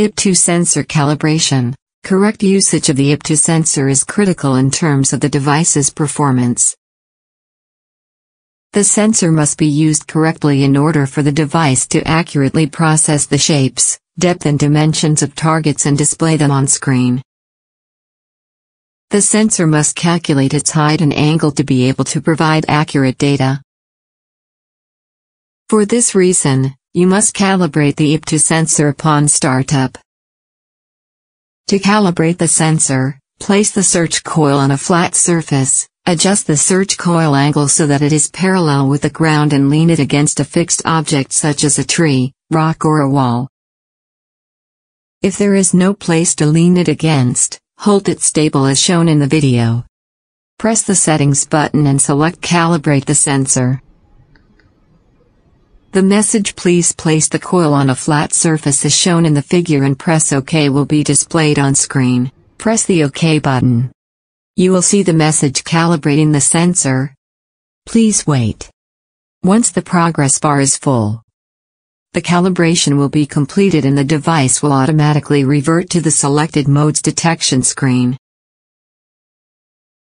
IPTU sensor calibration. Correct usage of the IPTU sensor is critical in terms of the device's performance. The sensor must be used correctly in order for the device to accurately process the shapes, depth and dimensions of targets and display them on screen. The sensor must calculate its height and angle to be able to provide accurate data. For this reason, you must calibrate the IPTU sensor upon startup. To calibrate the sensor, place the search coil on a flat surface, adjust the search coil angle so that it is parallel with the ground and lean it against a fixed object such as a tree, rock or a wall. If there is no place to lean it against, hold it stable as shown in the video. Press the settings button and select calibrate the sensor. The message please place the coil on a flat surface as shown in the figure and press OK will be displayed on screen. Press the OK button. You will see the message calibrating the sensor. Please wait. Once the progress bar is full, the calibration will be completed and the device will automatically revert to the selected mode's detection screen.